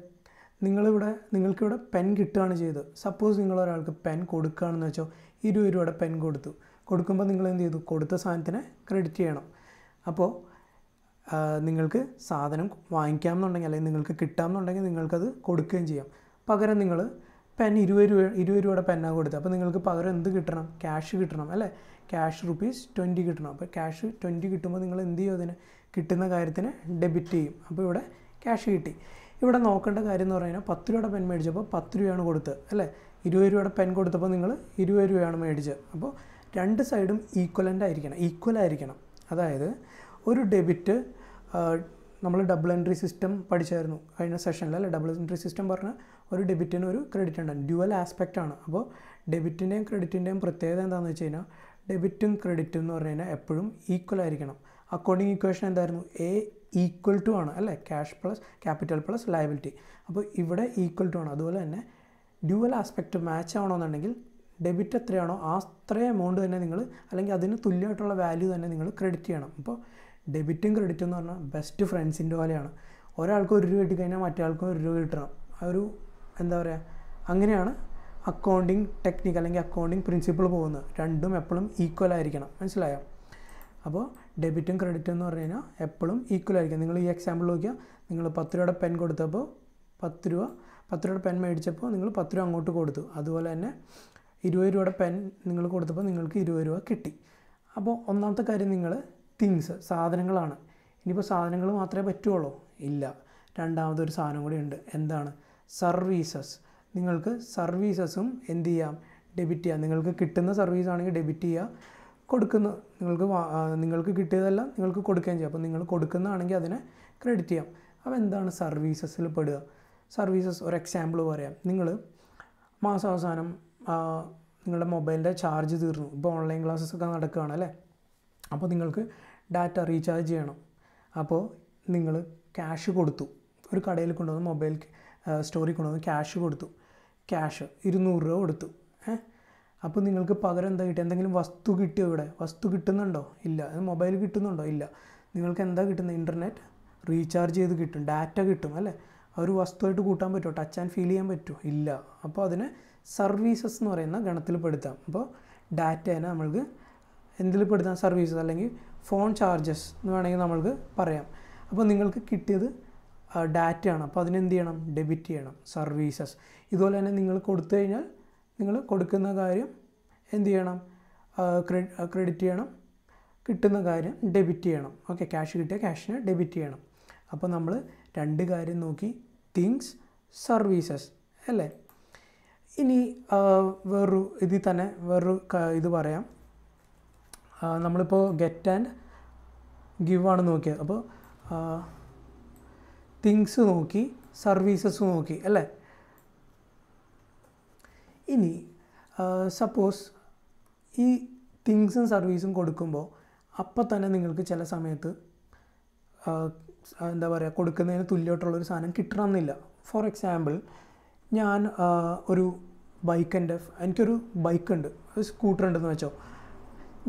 നിങ്ങളിവിടെ നിങ്ങൾക്കിവിടെ പെൻ കിട്ടുകയാണ് ചെയ്തത്. സപ്പോസ് നിങ്ങൾ ഒരാൾക്ക് പെൻ കൊടുക്കുകയാണെന്ന് വെച്ചോ ഇരുപത് രൂപയുടെ പെൻ കൊടുത്തു. കൊടുക്കുമ്പോൾ നിങ്ങൾ എന്ത് ചെയ്തു കൊടുത്ത സാധനത്തിനെ ക്രെഡിറ്റ് ചെയ്യണം. അപ്പോൾ നിങ്ങൾക്ക് സാധനം വാങ്ങിക്കാമെന്നുണ്ടെങ്കിൽ അല്ലെങ്കിൽ നിങ്ങൾക്ക് കിട്ടാമെന്നുണ്ടെങ്കിൽ നിങ്ങൾക്കത് കൊടുക്കുകയും ചെയ്യാം. പകരം നിങ്ങൾ പെൻ ഇരുപത് രൂപ ഇരുപത് രൂപയുടെ പെന്നാണ് കൊടുത്തത്. അപ്പോൾ നിങ്ങൾക്ക് പകരം എന്ത് കിട്ടണം? ക്യാഷ് കിട്ടണം അല്ലേ? ക്യാഷ് റുപ്പീസ് ട്വന്റി കിട്ടണം. അപ്പോൾ ക്യാഷ് ട്വന്റി കിട്ടുമ്പോൾ നിങ്ങൾ എന്ത് ചെയ്യും അതിന്? കിട്ടുന്ന കാര്യത്തിന് ഡെബിറ്റ് ചെയ്യും. അപ്പോൾ ഇവിടെ ക്യാഷ് കിട്ടി. ഇവിടെ നോക്കേണ്ട കാര്യം എന്ന് പറഞ്ഞാൽ പത്ത് രൂപയുടെ പെൻ മേടിച്ചപ്പോൾ പത്ത് രൂപയാണ് കൊടുത്തത് അല്ലേ? ഇരുപത് രൂപയുടെ പെൻ കൊടുത്തപ്പോൾ നിങ്ങൾ ഇരുപത് രൂപയാണ് മേടിച്ചത്. അപ്പോൾ രണ്ട് സൈഡും ഈക്വലന്റ് ആയിരിക്കണം ഈക്വൽ ആയിരിക്കണം. അതായത് ഒരു ഡെബിറ്റ് നമ്മൾ ഡബിൾ എൻട്രി സിസ്റ്റം പഠിച്ചായിരുന്നു കഴിഞ്ഞ സെഷനിൽ അല്ലേ? ഡബിൾ എൻട്രി സിസ്റ്റം പറഞ്ഞാൽ ഒരു ഡെബിറ്റിന് ഒരു ക്രെഡിറ്റ് ഉണ്ടാകും ഡ്യുവൽ ആസ്പെക്റ്റ് ആണ്. അപ്പോൾ ഡെബിറ്റിന്റെയും ക്രെഡിറ്റിന്റെയും പ്രത്യേകത എന്താണെന്ന് വെച്ച് കഴിഞ്ഞാൽ ഡെബിറ്റും ക്രെഡിറ്റും എന്ന് പറഞ്ഞു കഴിഞ്ഞാൽ എപ്പോഴും ഈക്വൽ ആയിരിക്കണം. അക്കൗണ്ടിങ് ഇക്വേഷൻ എന്തായിരുന്നു? എ ഈക്വൽ ടു ആണ് അല്ലേ? Cash plus capital plus liability അപ്പോൾ ഇവിടെ ഈക്വൽ ടു ആണ്. അതുപോലെ തന്നെ ഡ്യുവൽ ആസ്പെക്റ്റ് മാച്ച് ആവണമെന്നുണ്ടെങ്കിൽ ഡെബിറ്റ് എത്രയാണോ ആ അത്രയും എമൗണ്ട് തന്നെ നിങ്ങൾ അല്ലെങ്കിൽ അതിന് തുല്യമായിട്ടുള്ള വാല്യൂ തന്നെ നിങ്ങൾ ക്രെഡിറ്റ് ചെയ്യണം. അപ്പോൾ ഡെബിറ്റും ക്രെഡിറ്റും എന്ന് പറഞ്ഞാൽ ബെസ്റ്റ് ഫ്രണ്ട്സിന്റെ പോലെയാണ്. ഒരാൾക്ക് ഒരു രൂപ കിട്ടിക്കഴിഞ്ഞാൽ മറ്റേ ആൾക്കും ഒരു രൂപ കിട്ടണം. ആ ഒരു എന്താ പറയുക അങ്ങനെയാണ് അക്കൗണ്ടിങ് ടെക്നിക്ക് അല്ലെങ്കിൽ അക്കൗണ്ടിങ് പ്രിൻസിപ്പിൾ പോകുന്നത്. രണ്ടും എപ്പോഴും ഈക്വൽ ആയിരിക്കണം. മനസ്സിലായോ? അപ്പോൾ ഡെബിറ്റും ക്രെഡിറ്റും എന്ന് പറഞ്ഞു കഴിഞ്ഞാൽ എപ്പോഴും ഈക്വൽ ആയിരിക്കും. നിങ്ങൾ ഈ എക്സാമ്പിൾ നോക്കിയാൽ നിങ്ങൾ പത്ത് രൂപയുടെ പെൻ കൊടുത്തപ്പോൾ പത്ത് രൂപ പത്ത് രൂപയുടെ പെൻ മേടിച്ചപ്പോൾ നിങ്ങൾ പത്ത് രൂപ അങ്ങോട്ട് കൊടുത്തു. അതുപോലെ തന്നെ ഇരുപത് രൂപയുടെ പെൻ നിങ്ങൾ കൊടുത്തപ്പോൾ നിങ്ങൾക്ക് ഇരുപത് രൂപ കിട്ടി. അപ്പോൾ ഒന്നാമത്തെ കാര്യം നിങ്ങൾ തിങ്സ് സാധനങ്ങളാണ്. ഇനിയിപ്പോൾ സാധനങ്ങൾ മാത്രമേ പറ്റുള്ളൂ ഇല്ല. രണ്ടാമതൊരു സാധനം കൂടി ഉണ്ട്. എന്താണ്? സർവീസസ് നിങ്ങൾക്ക് സർവീസസും എന്ത് ചെയ്യാം? ഡെബിറ്റ് ചെയ്യാം. നിങ്ങൾക്ക് കിട്ടുന്ന സർവീസ് ആണെങ്കിൽ ഡെബിറ്റ് ചെയ്യുക. കൊടുക്കുന്ന. നിങ്ങൾക്ക് നിങ്ങൾക്ക് കിട്ടിയതെല്ലാം നിങ്ങൾക്ക് കൊടുക്കുകയും ചെയ്യാം. അപ്പോൾ നിങ്ങൾ കൊടുക്കുന്നതാണെങ്കിൽ അതിനെ ക്രെഡിറ്റ് ചെയ്യാം. അപ്പോൾ എന്താണ് സർവീസസിൽ പെടുക? സർവീസസ് ഒരു എക്സാമ്പിൾ പറയാം. നിങ്ങൾ മാസാവസാനം നിങ്ങളുടെ മൊബൈലിന്റെ ചാർജ് തീർന്നു. ഇപ്പോൾ ഓൺലൈൻ ക്ലാസ്സസ് ഒക്കെ നടക്കുകയാണ് അല്ലേ? അപ്പോൾ നിങ്ങൾക്ക് ഡാറ്റ റീചാർജ് ചെയ്യണം. അപ്പോൾ നിങ്ങൾ ക്യാഷ് കൊടുത്തു. ഒരു കടയിൽ കൊണ്ടുവന്ന് മൊബൈൽ സ്റ്റോറിൽ കൊണ്ടുവന്ന് ക്യാഷ് കൊടുത്തു. ക്യാഷ് ഇരുന്നൂറ് രൂപ കൊടുത്തു. ഏ? അപ്പോൾ നിങ്ങൾക്ക് പകരം എന്താ കിട്ടുക എന്തെങ്കിലും വസ്തു കിട്ടിയോ ഇവിടെ? വസ്തു കിട്ടുന്നുണ്ടോ? ഇല്ല. മൊബൈൽ കിട്ടുന്നുണ്ടോ? ഇല്ല. നിങ്ങൾക്ക് എന്താ കിട്ടുന്നത്? ഇന്റർനെറ്റ് റീചാർജ് ചെയ്ത് കിട്ടും. ഡാറ്റ കിട്ടും അല്ലേ? ആ ഒരു വസ്തുവായിട്ട് കൂട്ടാൻ പറ്റുമോ? ടച്ച് ആൻഡ് ഫീൽ ചെയ്യാൻ പറ്റുമോ? ഇല്ല. അപ്പോൾ അതിനെ സർവീസസ് എന്ന് പറയുന്ന ഗണത്തിൽ പെടുത്താം അപ്പോൾ ഡാറ്റേനെ നമ്മൾക്ക് എന്തിൽ പെടുത്താം സർവീസസ് അല്ലെങ്കിൽ ഫോൺ ചാർജസ് എന്ന് വേണമെങ്കിൽ നമ്മൾക്ക് പറയാം. അപ്പോൾ നിങ്ങൾക്ക് കിട്ടിയത് ഡാറ്റയാണ് അപ്പോൾ അതിനെന്ത് ചെയ്യണം? ഡെബിറ്റ് ചെയ്യണം. സർവീസസ് ഇതുപോലെ തന്നെ നിങ്ങൾ കൊടുത്തു കഴിഞ്ഞാൽ നിങ്ങൾ കൊടുക്കുന്ന കാര്യം എന്ത് ചെയ്യണം? ക്രെഡിറ്റ് ചെയ്യണം. കിട്ടുന്ന കാര്യം ഡെബിറ്റ് ചെയ്യണം. ഓക്കെ ക്യാഷ് കിട്ടിയ ക്യാഷിനെ ഡെബിറ്റ് ചെയ്യണം. അപ്പോൾ നമ്മൾ രണ്ട് കാര്യം നോക്കി. തിങ്സ് സർവീസസ് അല്ലേ? ഇനി വേറൊരു ഇതിൽ തന്നെ വേറൊരു ഇത് പറയാം. നമ്മളിപ്പോൾ ഗെറ്റ് ആൻഡ് ഗിവ് ആണ് നോക്കിയത്. അപ്പോൾ തിങ്സ് നോക്കി സർവീസസ് നോക്കി. അല്ലേ? ഇനി സപ്പോസ് ഈ തിങ്സും സർവീസും കൊടുക്കുമ്പോൾ അപ്പം തന്നെ നിങ്ങൾക്ക് ചില സമയത്ത് എന്താ പറയുക കൊടുക്കുന്നതിന് തുല്യമായിട്ടുള്ളൊരു സാധനം കിട്ടണമെന്നില്ല ഫോർ എക്സാമ്പിൾ ഞാൻ ഒരു ബൈക്ക് എന്റെ എനിക്കൊരു ബൈക്കുണ്ട് ഒരു സ്കൂട്ടർ ഉണ്ടെന്ന് വെച്ചോ.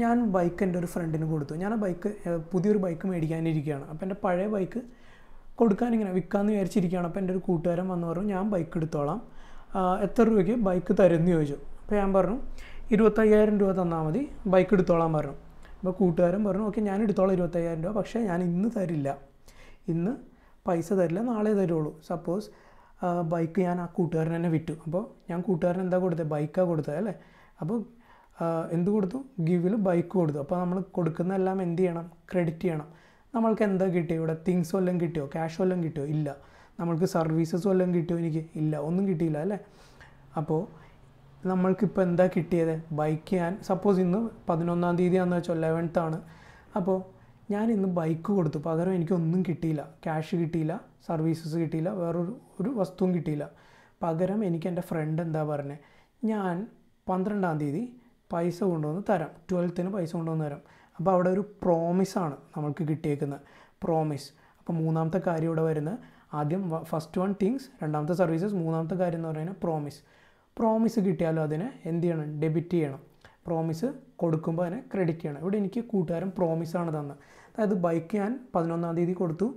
ഞാൻ ബൈക്ക് എന്റെ ഒരു ഫ്രണ്ടിന് കൊടുത്തു. ഞാൻ ആ ബൈക്ക് പുതിയൊരു ബൈക്ക് മേടിക്കാനിരിക്കുകയാണ് അപ്പോൾ എന്റെ പഴയ ബൈക്ക് കൊടുക്കാനിങ്ങനെ വിൽക്കാമെന്ന് വിചാരിച്ചിരിക്കുകയാണ് അപ്പോൾ എന്റെ ഒരു കൂട്ടുകാരൻ വന്ന് പറഞ്ഞു ഞാൻ ബൈക്ക് എടുത്തോളാം. എത്ര രൂപയ്ക്ക് ബൈക്ക് തരുമെന്ന് ചോദിച്ചു. അപ്പോൾ ഞാൻ പറഞ്ഞു ഇരുപത്തയ്യായിരം രൂപ തന്നാൽ മതി ബൈക്ക് എടുത്തോളാൻ പറഞ്ഞു. അപ്പോൾ കൂട്ടുകാരൻ പറഞ്ഞു ഓക്കെ ഞാൻ എടുത്തോളാം ഇരുപത്തയ്യായിരം രൂപ പക്ഷേ ഞാൻ ഇന്ന് തരില്ല. ഇന്ന് പൈസ തരില്ല നാളെ തരുള്ളൂ. സപ്പോസ് ബൈക്ക് ഞാൻ ആ കൂട്ടുകാരൻ തന്നെ വിറ്റു. അപ്പോൾ ഞാൻ കൂട്ടുകാരൻ എന്താ കൊടുത്തത് ബൈക്കാണ് കൊടുത്തത് അല്ലേ? അപ്പോൾ എന്ത് കൊടുത്തു? ഗിവിൽ ബൈക്ക് കൊടുത്തു. അപ്പോൾ നമ്മൾ കൊടുക്കുന്നതെല്ലാം എന്ത് ചെയ്യണം? ക്രെഡിറ്റ് ചെയ്യണം. നമ്മൾക്ക് എന്താ കിട്ടിയോ? ഇവിടെ തിങ്സ് വല്ലതും കിട്ടിയോ? ക്യാഷ് വല്ലതും കിട്ടിയോ? ഇല്ല. നമ്മൾക്ക് സർവീസസ് വല്ലതും കിട്ടുമോ എനിക്ക് ഇല്ല. ഒന്നും കിട്ടിയില്ല അല്ലേ? അപ്പോൾ നമ്മൾക്കിപ്പോൾ എന്താ കിട്ടിയത്? ബൈക്ക് ഞാൻ സപ്പോസ് ഇന്ന് പതിനൊന്നാം തീയതി ആണെന്ന് വെച്ചോ ലെവൻത്ത് ആണ്. അപ്പോൾ ഞാൻ ഇന്ന് ബൈക്ക് കൊടുത്തു. പകരം എനിക്കൊന്നും കിട്ടിയില്ല. ക്യാഷ് കിട്ടിയില്ല സർവീസസ് കിട്ടിയില്ല വേറൊരു ഒരു വസ്തുവും കിട്ടിയില്ല. പകരം എനിക്ക് എന്റെ ഫ്രണ്ട് എന്താ പറഞ്ഞത് ഞാൻ പന്ത്രണ്ടാം തീയതി പൈസ കൊണ്ടുവന്ന് തരാം. ട്വൽത്തിന് പൈസ കൊണ്ടുവന്ന് തരാം. അപ്പോൾ അവിടെ ഒരു പ്രോമിസാണ് നമ്മൾക്ക് കിട്ടിയേക്കുന്നത്. പ്രോമിസ് അപ്പോൾ മൂന്നാമത്തെ കാര്യം ഇവിടെ വരുന്നത്. ആദ്യം ഫസ്റ്റ് വൺ തിങ്സ് രണ്ടാമത്തെ സർവീസസ് മൂന്നാമത്തെ കാര്യം എന്ന് പറയുന്നത് പ്രോമിസ് പ്രോമിസ് കിട്ടിയാലും അതിനെ എന്ത് ചെയ്യണം? ഡെബിറ്റ് ചെയ്യണം. പ്രോമിസ് കൊടുക്കുമ്പോൾ അതിനെ ക്രെഡിറ്റ് ചെയ്യണം. ഇവിടെ എനിക്ക് കൂട്ടുകാരൻ പ്രോമിസാണ് തന്നത്. അതായത് ബൈക്ക് ഞാൻ പതിനൊന്നാം തീയതി കൊടുത്തു.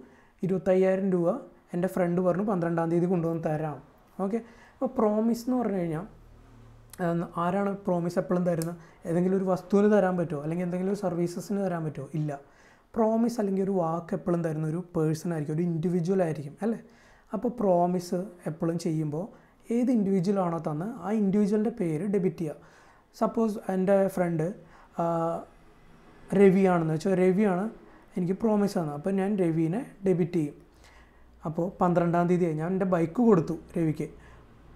ഇരുപത്തയ്യായിരം രൂപ എന്റെ ഫ്രണ്ട് പറഞ്ഞു പന്ത്രണ്ടാം തീയതി കൊണ്ടുവന്ന് തരാം. ഓക്കെ അപ്പോൾ പ്രോമിസ് എന്ന് പറഞ്ഞു കഴിഞ്ഞാൽ ആരാണ് പ്രോമിസ് എപ്പോഴും തരുന്നത്? ഏതെങ്കിലും ഒരു വസ്തുവിന് തരാൻ പറ്റുമോ അല്ലെങ്കിൽ എന്തെങ്കിലും സർവീസസിന് തരാൻ പറ്റുമോ ഇല്ല. പ്രോമിസ് അല്ലെങ്കിൽ ഒരു വാക്ക് എപ്പോഴും തരുന്ന ഒരു പേഴ്സൺ ആയിരിക്കും ഒരു ഇൻഡിവിജ്വൽ ആയിരിക്കും അല്ലേ? അപ്പോൾ പ്രോമിസ് എപ്പോഴും ചെയ്യുമ്പോൾ ഏത് ഇൻഡിവിജ്വൽ ആണോ തന്ന് ആ ഇൻഡിവിജ്വലിന്റെ പേര് ഡെബിറ്റ് ചെയ്യുക സപ്പോസ് എന്റെ ഫ്രണ്ട് രവിയാണെന്ന് വെച്ചാൽ രവിയാണ് എനിക്ക് പ്രോമിസ് തന്നത്. അപ്പോൾ ഞാൻ രവീനെ ഡെബിറ്റ് ചെയ്യും. അപ്പോൾ പന്ത്രണ്ടാം തീയതി ഞാൻ എന്റെ ബൈക്ക് കൊടുത്തു രവിക്ക്.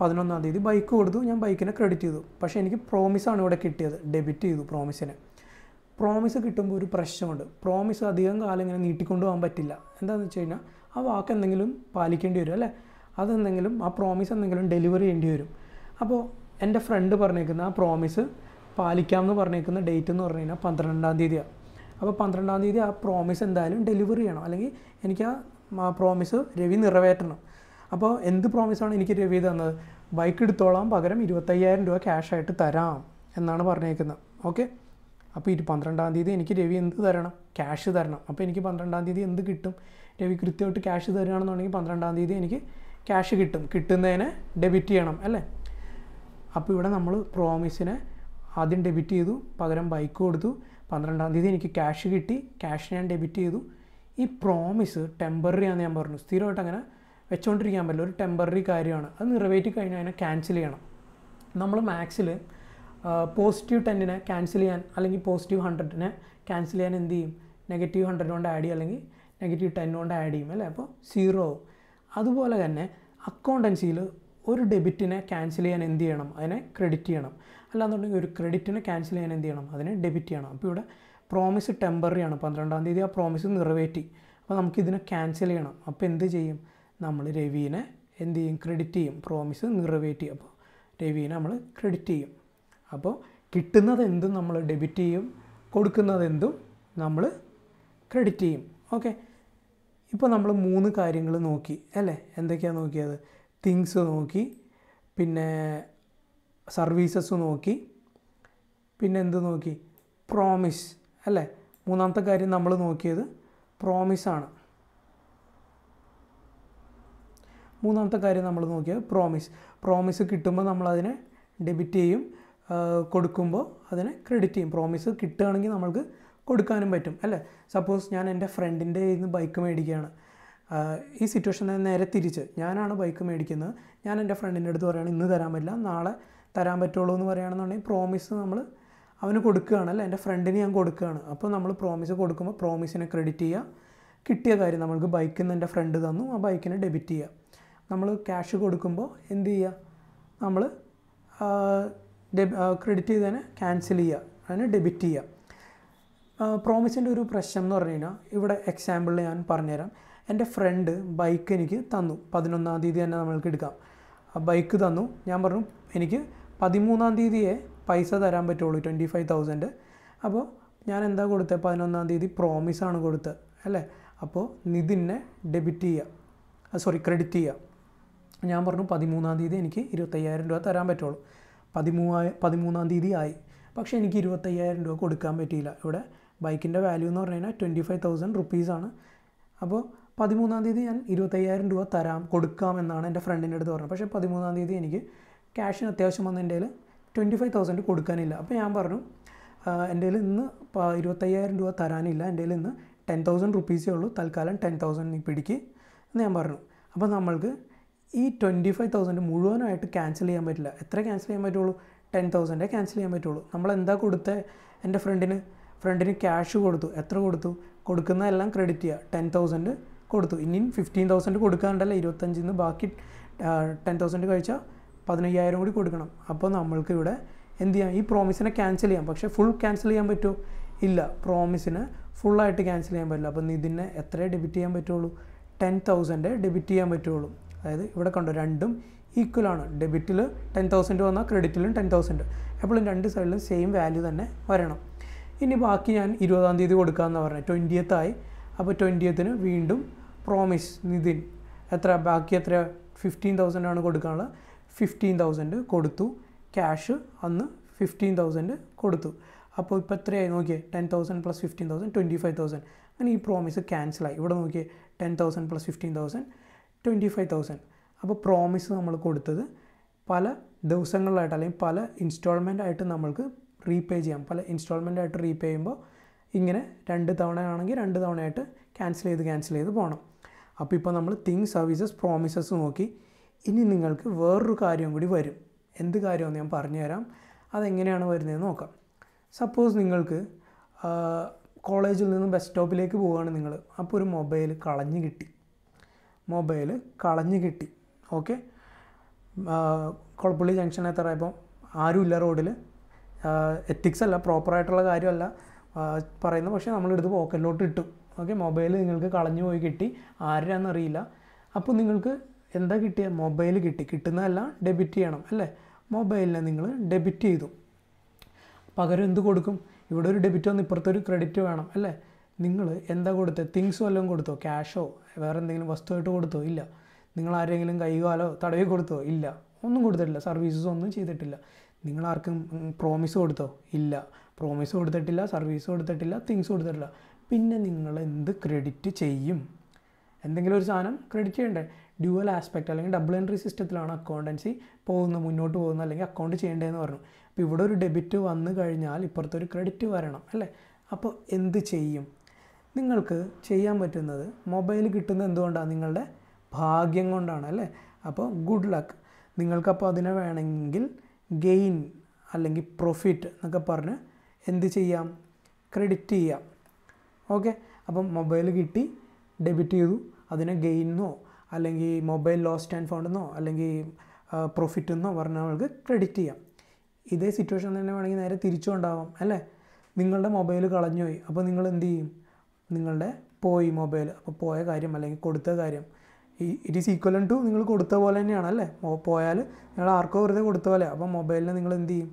പതിനൊന്നാം തീയതി ബൈക്ക് കൊടുത്തു ഞാൻ ബൈക്കിനെ ക്രെഡിറ്റ് ചെയ്തു. പക്ഷേ എനിക്ക് പ്രോമിസാണ് ഇവിടെ കിട്ടിയത്. ഡെബിറ്റ് ചെയ്തു പ്രോമിസിനെ പ്രോമിസ് കിട്ടുമ്പോൾ ഒരു പ്രശ്നമുണ്ട്. പ്രോമിസ് അധികം കാലം ഇങ്ങനെ നീട്ടിക്കൊണ്ടു പോകാൻ പറ്റില്ല. എന്താണെന്ന് വെച്ച് കഴിഞ്ഞാൽ ആ വാക്ക് എന്തെങ്കിലും പാലിക്കേണ്ടി വരും അല്ലേ? അതെന്തെങ്കിലും ആ പ്രോമിസ് എന്തെങ്കിലും ഡെലിവറി ചെയ്യേണ്ടി വരും. അപ്പോൾ എന്റെ ഫ്രണ്ട് പറഞ്ഞേക്കുന്ന ആ പ്രോമിസ് പാലിക്കാമെന്ന് പറഞ്ഞേക്കുന്ന ഡേറ്റ് എന്ന് പറഞ്ഞു കഴിഞ്ഞാൽ പന്ത്രണ്ടാം തീയതിയാണ് അപ്പോൾ പന്ത്രണ്ടാം തീയതി ആ പ്രോമിസ് എന്തായാലും ഡെലിവറി ചെയ്യണം. അല്ലെങ്കിൽ എനിക്ക് ആ പ്രോമിസ് രവി നിറവേറ്റണം. അപ്പോൾ എന്ത് പ്രോമിസാണ് എനിക്ക് രവി തന്നത്? ബൈക്ക് എടുത്തോളാം പകരം ഇരുപത്തയ്യായിരം രൂപ ക്യാഷായിട്ട് തരാം എന്നാണ് പറഞ്ഞേക്കുന്നത്. ഓക്കെ അപ്പോൾ ഇരു പന്ത്രണ്ടാം തീയതി എനിക്ക് രവി എന്ത് തരണം? ക്യാഷ് തരണം. അപ്പോൾ എനിക്ക് പന്ത്രണ്ടാം തീയതി എന്ത് കിട്ടും? രവി കൃത്യമായിട്ട് ക്യാഷ് തരികയാണെന്നുണ്ടെങ്കിൽ പന്ത്രണ്ടാം തീയതി എനിക്ക് ക്യാഷ് കിട്ടും. കിട്ടുന്നതിനെ ഡെബിറ്റ് ചെയ്യണം അല്ലേ? അപ്പോൾ ഇവിടെ നമ്മൾ പ്രോമിസിനെ ആദ്യം ഡെബിറ്റ് ചെയ്തു പകരം ബൈക്ക് കൊടുത്തു. പന്ത്രണ്ടാം തീയതി എനിക്ക് ക്യാഷ് കിട്ടി. ക്യാഷ് ഞാൻ ഡെബിറ്റ് ചെയ്തു. ഈ പ്രോമിസ് ടെമ്പററി ആണെന്ന് ഞാൻ പറഞ്ഞു. സ്ഥിരമായിട്ട് അങ്ങനെ വെച്ചുകൊണ്ടിരിക്കാൻ പറ്റില്ല. ഒരു ടെമ്പററി കാര്യമാണ്. അത് നിറവേറ്റി കഴിഞ്ഞാൽ അതിനെ ക്യാൻസൽ ചെയ്യണം. നമ്മൾ മാത്സിൽ പോസിറ്റീവ് ടെന്നിനെ ക്യാൻസൽ ചെയ്യാൻ അല്ലെങ്കിൽ പോസിറ്റീവ് ഹൺഡ്രഡിനെ ക്യാൻസൽ ചെയ്യാൻ എന്ത് ചെയ്യും? നെഗറ്റീവ് ഹൺഡ്രഡ് കൊണ്ട് ആഡ് ചെയ്യും അല്ലെങ്കിൽ നെഗറ്റീവ് ടെൻ കൊണ്ട് ആഡ് ചെയ്യും അല്ലേ? അപ്പോൾ സീറോ അതുപോലെ തന്നെ അക്കൗണ്ടൻസിയിൽ ഒരു ഡെബിറ്റിനെ ക്യാൻസൽ ചെയ്യാൻ എന്ത് ചെയ്യണം? അതിനെ ക്രെഡിറ്റ് ചെയ്യണം. അല്ലാന്നുണ്ടെങ്കിൽ ഒരു ക്രെഡിറ്റിനെ ക്യാൻസൽ ചെയ്യാൻ എന്ത് ചെയ്യണം? അതിനെ ഡെബിറ്റ് ചെയ്യണം. അപ്പോൾ ഇവിടെ പ്രോമിസ് ടെമ്പററി ആണ്. പന്ത്രണ്ടാം തീയതി ആ പ്രോമിസ് നിറവേറ്റി. അപ്പോൾ നമുക്കിതിനെ ക്യാൻസൽ ചെയ്യണം. അപ്പോൾ എന്ത് ചെയ്യും? നമ്മൾ രവീനെ എന്ത് ചെയ്യും? ക്രെഡിറ്റ് ചെയ്യും. പ്രോമിസ് നിറവേറ്റി. അപ്പോൾ രവീനെ നമ്മൾ ക്രെഡിറ്റ് ചെയ്യും. അപ്പോൾ കിട്ടുന്നത് എന്തും നമ്മൾ ഡെബിറ്റ് ചെയ്യും കൊടുക്കുന്നത് എന്തും നമ്മൾ ക്രെഡിറ്റ് ചെയ്യും. ഓക്കെ ഇപ്പോൾ നമ്മൾ മൂന്ന് കാര്യങ്ങൾ നോക്കി അല്ലേ? എന്തൊക്കെയാണ് നോക്കിയത്? തിങ്സ് നോക്കി പിന്നെ സർവീസസ് നോക്കി പിന്നെ എന്ത് നോക്കി? പ്രോമിസ് അല്ലേ? മൂന്നാമത്തെ കാര്യം നമ്മൾ നോക്കിയത് പ്രോമിസാണ് മൂന്നാമത്തെ കാര്യം നമ്മൾ നോക്കിയത് പ്രോമിസ് പ്രോമിസ് കിട്ടുമ്പോൾ നമ്മളതിനെ ഡെബിറ്റ് ചെയ്യും കൊടുക്കുമ്പോൾ അതിനെ ക്രെഡിറ്റ് ചെയ്യും. പ്രോമിസ് കിട്ടുകയാണെങ്കിൽ നമ്മൾക്ക് കൊടുക്കാനും പറ്റും അല്ലേ? സപ്പോസ് ഞാൻ എന്റെ ഫ്രണ്ടിന്റെ ഇന്ന് ബൈക്ക് മേടിക്കുകയാണ്. ഈ സിറ്റുവേഷൻ നേരെ തിരിച്ച് ഞാനാണ് ബൈക്ക് മേടിക്കുന്നത്. ഞാൻ എന്റെ ഫ്രണ്ടിന്റെ അടുത്ത് പറയുകയാണ് ഇന്ന് തരാൻ പറ്റില്ല നാളെ തരാൻ പറ്റുള്ളൂ എന്ന് പറയുകയാണെന്നുണ്ടെങ്കിൽ പ്രോമിസ് നമ്മൾ അവന് കൊടുക്കുകയാണ് അല്ല? എന്റെ ഫ്രണ്ടിന് ഞാൻ കൊടുക്കുകയാണ്. അപ്പോൾ നമ്മൾ പ്രോമിസ് കൊടുക്കുമ്പോൾ പ്രോമിസിനെ ക്രെഡിറ്റ് ചെയ്യുക. കിട്ടിയ കാര്യം നമ്മൾക്ക് ബൈക്കിൽ നിന്ന് എന്റെ ഫ്രണ്ട് തന്നു ആ ബൈക്കിനെ ഡെബിറ്റ് ചെയ്യുക. നമ്മൾ ക്യാഷ് കൊടുക്കുമ്പോൾ എന്ത് ചെയ്യുക? നമ്മൾ ക്രെഡിറ്റ് ചെയ്തതിനെ ക്യാൻസൽ ചെയ്യുക. അതിനെ ഡെബിറ്റ് ചെയ്യുക. പ്രോമിസിന്റെ ഒരു പ്രശ്നം എന്ന് പറഞ്ഞു കഴിഞ്ഞാൽ ഇവിടെ എക്സാമ്പിളിൽ ഞാൻ പറഞ്ഞുതരാം. എന്റെ ഫ്രണ്ട് ബൈക്ക് എനിക്ക് തന്നു. പതിനൊന്നാം തീയതി തന്നെ നമ്മൾക്ക് എടുക്കാം. ബൈക്ക് തന്നു. ഞാൻ പറഞ്ഞു എനിക്ക് പതിമൂന്നാം തീയതിയെ പൈസ തരാൻ പറ്റുള്ളൂ ട്വന്റി ഫൈവ് തൗസൻഡ് അപ്പോൾ ഞാൻ എന്താ കൊടുത്തത് പതിനൊന്നാം തീയതി പ്രോമിസാണ് കൊടുത്തത്. അല്ലേ? അപ്പോൾ നിതിനെ ഡെബിറ്റ് ചെയ്യുക. സോറി ക്രെഡിറ്റ് ചെയ്യുക. ഞാൻ പറഞ്ഞു പതിമൂന്നാം തീയതി എനിക്ക് ഇരുപത്തയ്യായിരം രൂപ തരാൻ പറ്റുള്ളൂ. പതിമൂവായ പതിമൂന്നാം തീയതി ആയി. പക്ഷേ എനിക്ക് ഇരുപത്തയ്യായിരം രൂപ കൊടുക്കാൻ പറ്റിയില്ല. ഇവിടെ ബൈക്കിന്റെ വാല്യൂ എന്ന് പറഞ്ഞു കഴിഞ്ഞാൽ ട്വന്റി ഫൈവ് തൗസൻഡ് റുപ്പീസാണ് അപ്പോൾ പതിമൂന്നാം തീയതി ഞാൻ ഇരുപത്തയ്യായിരം രൂപ തരാം കൊടുക്കാം എന്നാണ് എന്റെ ഫ്രണ്ടിന്റെ അടുത്ത് പറഞ്ഞത്. പക്ഷേ പതിമൂന്നാം തീയതി എനിക്ക് ക്യാഷിന് അത്യാവശ്യം വന്ന എന്റെ ട്വന്റി ഫൈവ് തൗസൻഡ് കൊടുക്കാനില്ല. അപ്പോൾ ഞാൻ പറഞ്ഞു എന്റെ ഇന്ന് ഇരുപത്തയ്യായിരം രൂപ തരാനില്ല. എന്റെ ഇന്ന് ടെൻ തൗസൻഡ് റുപ്പീസേ ഉള്ളൂ. തൽക്കാലം ടെൻ തൗസൻഡ് നീ പിടിക്ക് എന്ന് ഞാൻ പറഞ്ഞു. അപ്പോൾ നമ്മൾക്ക് ഈ ട്വന്റി ഫൈവ് തൗസൻഡ് മുഴുവനായിട്ട് ക്യാൻസൽ ചെയ്യാൻ പറ്റില്ല. എത്ര ക്യാൻസൽ ചെയ്യാൻ പറ്റുള്ളൂ? ടെൻ തൗസൻഡേ ക്യാൻസൽ ചെയ്യാൻ പറ്റുള്ളൂ. നമ്മൾ എന്താ കൊടുത്ത? എന്റെ ഫ്രണ്ടിന് ഫ്രണ്ടിന് ക്യാഷ് കൊടുത്തു. എത്ര കൊടുത്തു? കൊടുക്കുന്നതെല്ലാം ക്രെഡിറ്റ് ചെയ്യുക ടെൻ തൗസൻഡ് കൊടുത്തു. ഇനിയും ഫിഫ്റ്റീൻ തൗസൻഡ് കൊടുക്കാണ്ടല്ല ഇരുപത്തഞ്ചിൽ നിന്ന് ബാക്കി ടെൻ തൗസൻഡ് കഴിച്ചാൽ പതിനയ്യായിരം കൂടി കൊടുക്കണം. അപ്പോൾ നമ്മൾക്ക് ഇവിടെ എന്ത് ചെയ്യാം? ഈ പ്രോമിസിനെ ക്യാൻസൽ ചെയ്യാം. പക്ഷേ ഫുൾ ക്യാൻസൽ ചെയ്യാൻ പറ്റുമോ? ഇല്ല. പ്രോമിസിന് ഫുള്ളായിട്ട് ക്യാൻസൽ ചെയ്യാൻ പറ്റില്ല. അപ്പോൾ ഇതിനെ എത്രയേ ഡെബിറ്റ് ചെയ്യാൻ പറ്റുള്ളൂ? ടെൻ തൗസൻഡ് ഡെബിറ്റ് ചെയ്യാൻ പറ്റുള്ളൂ. അതായത് ഇവിടെ കണ്ടോ രണ്ടും ഈക്വൽ ആണ്. ഡെബിറ്റിൽ ടെൻ തൗസൻഡ് വന്നാൽ ക്രെഡിറ്റിലും ടെൻ തൗസൻഡ് എപ്പോഴും രണ്ട് സൈഡിലും സെയിം വാല്യൂ തന്നെ വരണം. ഇനി ബാക്കി ഞാൻ ഇരുപതാം തീയതി കൊടുക്കാമെന്ന് പറഞ്ഞത് ട്വന്റിയത്തായി അപ്പോൾ ട്വന്റിയത്തിന് വീണ്ടും പ്രോമിസ് നിതിൻ എത്ര? ബാക്കി എത്ര? ഫിഫ്റ്റീൻ തൗസൻഡ് ആണ് കൊടുക്കാനുള്ളത്. ഫിഫ്റ്റീൻ തൗസൻഡ് കൊടുത്തു. ക്യാഷ് അന്ന് ഫിഫ്റ്റീൻ തൗസൻഡ് കൊടുത്തു. അപ്പോൾ ഇപ്പോൾ എത്രയായി നോക്കിയേ? Ten thousand plus fifteen thousand twenty five thousand അങ്ങനെ ഈ പ്രോമിസ് ക്യാൻസലായി ഇവിടെ നോക്കിയേ ten thousand plus fifteen thousand twenty five thousand അപ്പോൾ പ്രോമിസ് നമ്മൾ കൊടുത്തത് പല ദിവസങ്ങളിലായിട്ട് അല്ലെങ്കിൽ പല ഇൻസ്റ്റാൾമെന്റ് ആയിട്ട് നമ്മൾക്ക് റീപേ ചെയ്യാം. പല ഇൻസ്റ്റാൾമെന്റ് ആയിട്ട് റീപേ ചെയ്യുമ്പോൾ ഇങ്ങനെ രണ്ട് തവണ തവണയാണെങ്കിൽ രണ്ട് തവണയായിട്ട് ക്യാൻസൽ ചെയ്ത് ക്യാൻസൽ ചെയ്ത് പോകണം അപ്പോൾ ഇപ്പോൾ നമ്മൾ തിങ് സർവീസസ് പ്രോമിസസ് നോക്കി ഇനി നിങ്ങൾക്ക് വേറൊരു കാര്യം കൂടി വരും. എന്ത് കാര്യമെന്ന് ഞാൻ പറഞ്ഞു പറഞ്ഞുതരാം. അതെങ്ങനെയാണ് വരുന്നതെന്ന് നോക്കാം. സപ്പോസ് നിങ്ങൾക്ക് കോളേജിൽ നിന്ന് ബസ് സ്റ്റോപ്പിലേക്ക് പോവുകയാണ് നിങ്ങൾ അപ്പോൾ ഒരു മൊബൈൽ കളഞ്ഞു കിട്ടി. മൊബൈൽ കളഞ്ഞു കിട്ടി. ഓക്കെ? കുളപ്പള്ളി ജംഗ്ഷൻ എത്തറായപ്പോൾ ആരുമില്ല റോഡിൽ എത്തിക്സ് അല്ല പ്രോപ്പറായിട്ടുള്ള കാര്യമല്ല പറയുന്നത്. പക്ഷേ നമ്മളെടുത്ത് പോക്കറ്റിലോട്ട് ഇട്ടു. ഓക്കെ? മൊബൈൽ നിങ്ങൾക്ക് കളഞ്ഞു പോയി കിട്ടി. ആരാന്നറിയില്ല അപ്പോൾ നിങ്ങൾക്ക് എന്താ കിട്ടിയ? മൊബൈൽ കിട്ടി. കിട്ടുന്നതല്ല ഡെബിറ്റ് ചെയ്യണം അല്ലേ? മൊബൈലിനെ നിങ്ങൾ ഡെബിറ്റ് ചെയ്തു. പകരം എന്ത് കൊടുക്കും? ഇവിടെ ഒരു ഡെബിറ്റ് വന്ന് ഇപ്പുറത്തൊരു ക്രെഡിറ്റ് വേണം അല്ലേ? നിങ്ങൾ എന്താ കൊടുത്തത് തിങ്സ് വല്ലതും കൊടുത്തോ? ക്യാഷോ വേറെ എന്തെങ്കിലും വസ്തുവായിട്ട് കൊടുത്തോ? ഇല്ല. നിങ്ങൾ ആരെങ്കിലും കൈകാലോ തടവി കൊടുത്തോ? ഇല്ല. ഒന്നും കൊടുത്തിട്ടില്ല. സർവീസസ് ഒന്നും ചെയ്തിട്ടില്ല. നിങ്ങൾ ആർക്കും പ്രോമിസ് കൊടുത്തോ? ഇല്ല. പ്രോമിസ് കൊടുത്തിട്ടില്ല സർവീസ് കൊടുത്തിട്ടില്ല തിങ്സ് കൊടുത്തിട്ടില്ല. പിന്നെ നിങ്ങൾ എന്ത് ക്രെഡിറ്റ് ചെയ്യും? എന്തെങ്കിലും ഒരു സാധനം ക്രെഡിറ്റ് ചെയ്യണ്ടേ? ഡ്യുവൽ ആസ്പെക്റ്റ് അല്ലെങ്കിൽ ഡബിൾ എൻട്രി സിസ്റ്റത്തിലാണ് അക്കൗണ്ടൻസി പോകുന്നത് മുന്നോട്ട് പോകുന്നത് അല്ലെങ്കിൽ അക്കൗണ്ട് ചെയ്യേണ്ടതെന്ന് പറഞ്ഞു. അപ്പോൾ ഇവിടെ ഒരു ഡെബിറ്റ് വന്നു കഴിഞ്ഞാൽ ഇപ്പുറത്തൊരു ക്രെഡിറ്റ് വരണം അല്ലേ? അപ്പോൾ എന്ത് ചെയ്യും? നിങ്ങൾക്ക് ചെയ്യാൻ പറ്റുന്നത് മൊബൈൽ കിട്ടുന്നത് എന്തുകൊണ്ടാണ് നിങ്ങളുടെ ഭാഗ്യം കൊണ്ടാണ് അല്ലേ? അപ്പോൾ ഗുഡ് ലക്ക്. നിങ്ങൾക്കപ്പോൾ അതിനെ വേണമെങ്കിൽ ഗെയിൻ അല്ലെങ്കിൽ പ്രോഫിറ്റ് എന്നൊക്കെ പറഞ്ഞ് എന്ത് ചെയ്യാം? ക്രെഡിറ്റ് ചെയ്യാം. ഓക്കെ? അപ്പം മൊബൈൽ കിട്ടി ഡെബിറ്റ് ചെയ്തു. അതിനെ ഗെയിന്നോ അല്ലെങ്കിൽ മൊബൈൽ ലോസ്റ്റ് ആൻഡ് ഫൗണ്ടെന്നോ അല്ലെങ്കിൽ പ്രോഫിറ്റ് എന്നോ പറഞ്ഞാൽ നമുക്ക് ക്രെഡിറ്റ് ചെയ്യാം. ഇതേ സിറ്റുവേഷൻ തന്നെ വേണമെങ്കിൽ നേരെ തിരിച്ചുകൊണ്ടാവാം അല്ലേ? നിങ്ങളുടെ മൊബൈൽ കളഞ്ഞുപോയി. അപ്പോൾ നിങ്ങൾ എന്ത് ചെയ്യും? നിങ്ങളുടെ പോയി മൊബൈൽ അപ്പോൾ പോയ കാര്യം അല്ലെങ്കിൽ കൊടുത്ത കാര്യം. ഈ ഇറ്റ് ഈസ് ഈക്വലൻ ടു നിങ്ങൾ കൊടുത്ത പോലെ തന്നെയാണ് അല്ലേ? പോയാൽ നിങ്ങൾ ആർക്കോ വെറുതെ കൊടുത്ത പോലെ. അപ്പോൾ മൊബൈലിനെ നിങ്ങൾ എന്ത് ചെയ്യും?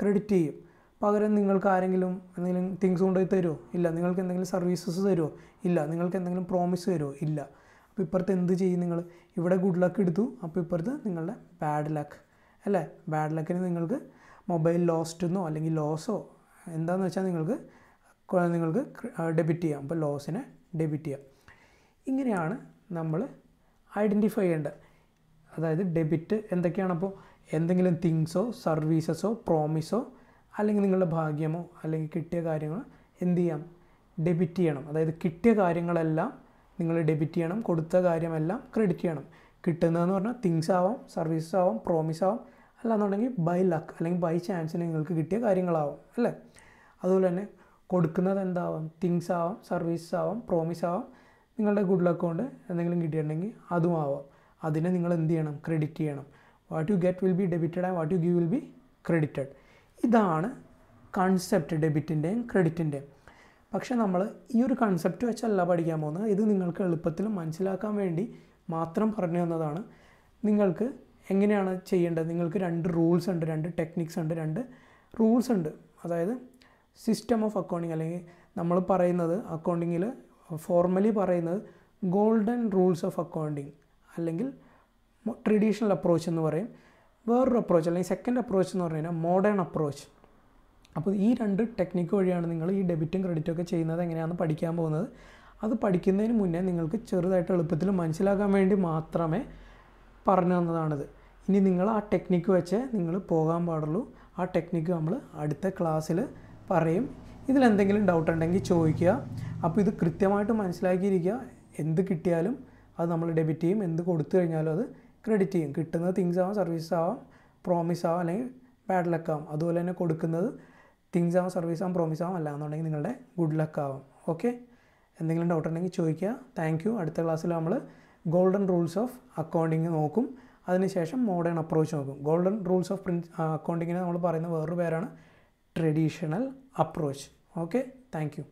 ക്രെഡിറ്റ് ചെയ്യും. പകരം നിങ്ങൾക്ക് ആരെങ്കിലും എന്തെങ്കിലും തിങ്സ് കൊണ്ടുപോയി തരുമോ ഇല്ല. നിങ്ങൾക്ക് എന്തെങ്കിലും സർവീസസ് തരുമോ ഇല്ല. നിങ്ങൾക്ക് എന്തെങ്കിലും പ്രോമിസ് തരുമോ ഇല്ല. അപ്പോൾ ഇപ്പുറത്ത് എന്ത് ചെയ്യും നിങ്ങൾ? ഇവിടെ ഗുഡ് ലക്ക് എടുത്തു. അപ്പോൾ ഇപ്പുറത്ത് നിങ്ങളുടെ ബാഡ് ലക്ക് അല്ലേ? ബാഡ് ലക്കിന് നിങ്ങൾക്ക് മൊബൈൽ ലോസ്റ്റ് എന്നോ അല്ലെങ്കിൽ ലോസോ എന്താണെന്ന് വെച്ചാൽ നിങ്ങൾക്ക് നിങ്ങൾക്ക് ഡെബിറ്റ് ചെയ്യാം. അപ്പോൾ ലോസിനെ ഡെബിറ്റ് ചെയ്യാം. ഇങ്ങനെയാണ് നമ്മൾ ഐഡന്റിഫൈ ചെയ്യേണ്ടത്. അതായത് ഡെബിറ്റ് എന്തൊക്കെയാണ്? അപ്പോൾ എന്തെങ്കിലും തിങ്സോ സർവീസസോ പ്രോമിസോ അല്ലെങ്കിൽ നിങ്ങളുടെ ഭാഗ്യമോ അല്ലെങ്കിൽ കിട്ടിയ കാര്യങ്ങൾ എന്ത് ചെയ്യാം? ഡെബിറ്റ് ചെയ്യണം. അതായത് കിട്ടിയ കാര്യങ്ങളെല്ലാം നിങ്ങൾ ഡെബിറ്റ് ചെയ്യണം. കൊടുത്ത കാര്യമെല്ലാം ക്രെഡിറ്റ് ചെയ്യണം. കിട്ടുന്നതെന്ന് പറഞ്ഞാൽ തിങ്സ് ആവാം സർവീസസ് ആവാം പ്രോമിസ് ആവാം. അല്ലാന്നുണ്ടെങ്കിൽ ബൈ ലക്ക് അല്ലെങ്കിൽ ബൈ ചാൻസിന് നിങ്ങൾക്ക് കിട്ടിയ കാര്യങ്ങളാവും അല്ലേ? അതുപോലെ തന്നെ കൊടുക്കുന്നത് എന്താവാം തിങ്സ് ആവാം സർവീസസ് ആവാം പ്രോമിസ് ആവാം നിങ്ങളുടെ ഗുഡ് ലക്ക് കൊണ്ട് എന്തെങ്കിലും കിട്ടിയിട്ടുണ്ടെങ്കിൽ അതും ആവാം അതിനെ നിങ്ങൾ എന്ത് ചെയ്യണം? ക്രെഡിറ്റ് ചെയ്യണം. What you get will be debited and what you give will be credited ഇതാണ് കൺസെപ്റ്റ് ഡെബിറ്റിന്റെയും ക്രെഡിറ്റിന്റെയും പക്ഷേ നമ്മൾ ഈ ഒരു കൺസെപ്റ്റ് വെച്ചല്ല പഠിക്കാൻ പോകുന്നത്. ഇത് നിങ്ങൾക്ക് എളുപ്പത്തിൽ മനസ്സിലാക്കാൻ വേണ്ടി മാത്രം പറഞ്ഞു തന്നതാണ്. നിങ്ങൾക്ക് എങ്ങനെയാണ് ചെയ്യേണ്ടത്? നിങ്ങൾക്ക് രണ്ട് റൂൾസ് ഉണ്ട് രണ്ട് ടെക്നിക്സ് ഉണ്ട് രണ്ട് റൂൾസ് ഉണ്ട്. അതായത് സിസ്റ്റം ഓഫ് അക്കൗണ്ടിങ് അല്ലെങ്കിൽ നമ്മൾ പറയുന്നത് അക്കൗണ്ടിങ്ങിൽ ഫോർമലി പറയുന്നത് ഗോൾഡൻ റൂൾസ് ഓഫ് അക്കൗണ്ടിങ് അല്ലെങ്കിൽ ട്രഡീഷണൽ അപ്രോച്ച് എന്ന് പറയും. വേറൊരു അപ്രോച്ച് അല്ലെങ്കിൽ സെക്കൻഡ് അപ്രോച്ച് എന്ന് പറഞ്ഞു കഴിഞ്ഞാൽ മോഡേൺ അപ്രോച്ച് അപ്പോൾ ഈ രണ്ട് ടെക്നിക്ക് വഴിയാണ് നിങ്ങൾ ഈ ഡെബിറ്റും ക്രെഡിറ്റും ഒക്കെ ചെയ്യുന്നത് എങ്ങനെയാണ് പഠിക്കാൻ പോകുന്നത്. അത് പഠിക്കുന്നതിന് മുന്നേ നിങ്ങൾക്ക് ചെറുതായിട്ട് എളുപ്പത്തിൽ മനസ്സിലാക്കാൻ വേണ്ടി മാത്രമേ പറഞ്ഞു തന്നതാണിത്. ഇനി നിങ്ങൾ ആ ടെക്നിക്ക് വെച്ച് നിങ്ങൾ പോകാൻ പാടുള്ളൂ. ആ ടെക്നിക്ക് നമ്മൾ അടുത്ത ക്ലാസ്സിൽ പറയും. ഇതിലെന്തെങ്കിലും ഡൗട്ട് ഉണ്ടെങ്കിൽ ചോദിക്കുക. അപ്പോൾ ഇത് കൃത്യമായിട്ട് മനസ്സിലാക്കിയിരിക്കുക. എന്ത് കിട്ടിയാലും അത് നമ്മൾ ഡെബിറ്റ് ചെയ്യും. എന്ത് കൊടുത്തു കഴിഞ്ഞാലും അത് ക്രെഡിറ്റ് ചെയ്യും. കിട്ടുന്നത് തിങ്സ് ആവാം സർവീസ് ആവാം പ്രോമിസ് ആവാം അല്ലെങ്കിൽ ബാഡ് ലക്ക് അതുപോലെ തന്നെ കൊടുക്കുന്നത് തിങ്സ് ആവാം സർവീസ് ആവാം പ്രോമിസ് ആവാം അല്ലാന്നുണ്ടെങ്കിൽ നിങ്ങളുടെ ഗുഡ് ലക്ക് ആവാം. ഓക്കെ എന്തെങ്കിലും ഡൗട്ട് ഉണ്ടെങ്കിൽ ചോദിക്കുക. താങ്ക് യു അടുത്ത ക്ലാസ്സിൽ നമ്മൾ ഗോൾഡൻ റൂൾസ് ഓഫ് അക്കൗണ്ടിങ് നോക്കും. അതിനുശേഷം മോഡേൺ അപ്രോച്ച് നോക്കും. ഗോൾഡൻ റൂൾസ് ഓഫ് പ്രിൻ അക്കൗണ്ടിങ്ങിന് നമ്മൾ പറയുന്ന വേറൊരു പേരാണ് traditional approach okay thank you